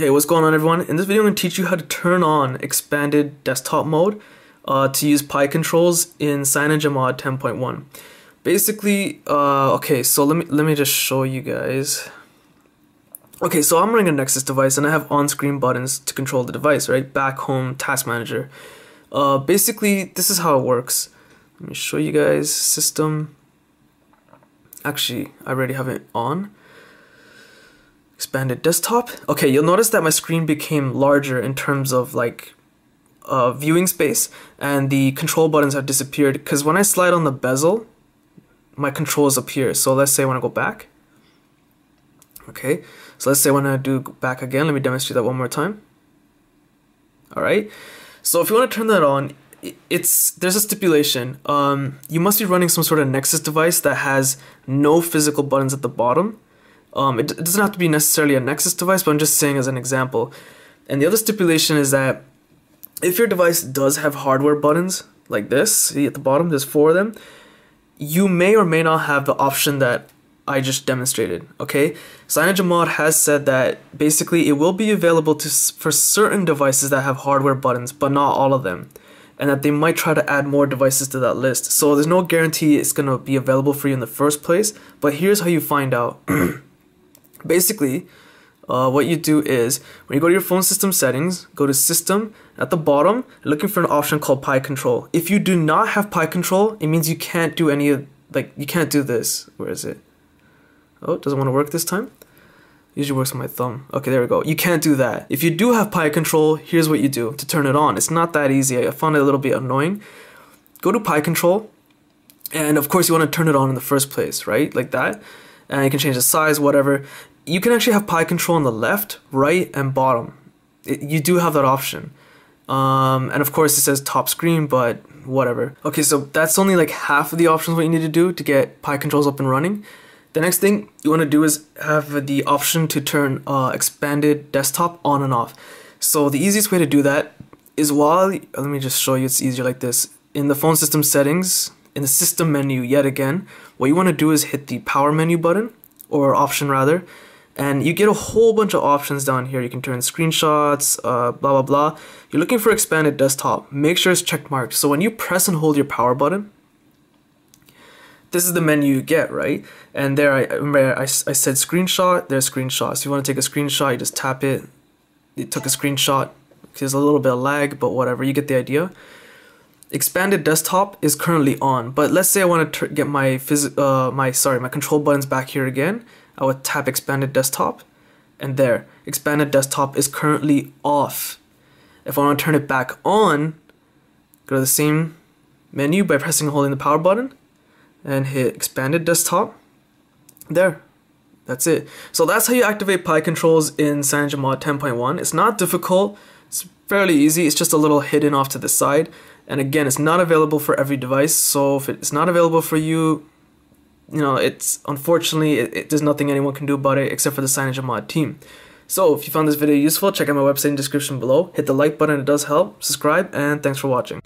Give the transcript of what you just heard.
Hey, what's going on everyone? In this video, I'm going to teach you how to turn on expanded desktop mode uh, to use Pie controls in CyanogenMod 10.1. Basically, uh, okay, so let me let me just show you guys. Okay, so I'm running a Nexus device and I have on-screen buttons to control the device, right? Back home, task manager. Uh, basically, this is how it works. Let me show you guys system. Actually, I already have it on expanded desktop. Okay, you'll notice that my screen became larger in terms of like uh, viewing space and the control buttons have disappeared because when I slide on the bezel, my controls appear. So let's say when I want to go back. Okay, so let's say when I do back again. Let me demonstrate that one more time. All right, so if you want to turn that on, it's there's a stipulation. Um, you must be running some sort of Nexus device that has no physical buttons at the bottom um, it, it doesn't have to be necessarily a Nexus device, but I'm just saying as an example. And the other stipulation is that if your device does have hardware buttons like this, see at the bottom, there's four of them, you may or may not have the option that I just demonstrated, okay? CyanogenMod has said that basically it will be available to for certain devices that have hardware buttons, but not all of them. And that they might try to add more devices to that list. So there's no guarantee it's gonna be available for you in the first place, but here's how you find out. Basically, uh, what you do is when you go to your phone system settings, go to system at the bottom, looking for an option called Pie control. If you do not have Pie control, it means you can't do any of like you can't do this. Where is it? Oh, it doesn't want to work this time. Usually works with my thumb. Okay, there we go. You can't do that. If you do have Pie control, here's what you do to turn it on. It's not that easy. I found it a little bit annoying. Go to Pie control, and of course you want to turn it on in the first place, right? Like that and you can change the size, whatever. You can actually have Pie control on the left, right, and bottom. It, you do have that option. Um, and of course it says top screen, but whatever. Okay, so that's only like half of the options what you need to do to get Pie controls up and running. The next thing you want to do is have the option to turn uh, expanded desktop on and off. So the easiest way to do that is while, let me just show you it's easier like this. In the phone system settings, in the system menu yet again, what you want to do is hit the power menu button, or option rather, and you get a whole bunch of options down here. You can turn screenshots, uh, blah blah blah. You're looking for expanded desktop. Make sure it's check marked. So when you press and hold your power button, this is the menu you get, right? And there, I remember I, I said screenshot, there's screenshots. You want to take a screenshot, you just tap it. It took a screenshot. There's a little bit of lag, but whatever, you get the idea expanded desktop is currently on but let's say I want to get my phys uh, my sorry my control buttons back here again. I would tap expanded desktop and there expanded desktop is currently off. If I want to turn it back on go to the same menu by pressing and holding the power button and hit expanded desktop. There that's it. So that's how you activate Pie controls in CyanogenMod 10.1 it's not difficult. It's fairly easy. It's just a little hidden off to the side and again, it's not available for every device. So if it's not available for you, you know, it's unfortunately, it, it, there's nothing anyone can do about it except for the CyanogenMod team. So if you found this video useful, check out my website in the description below. Hit the like button, it does help. Subscribe, and thanks for watching.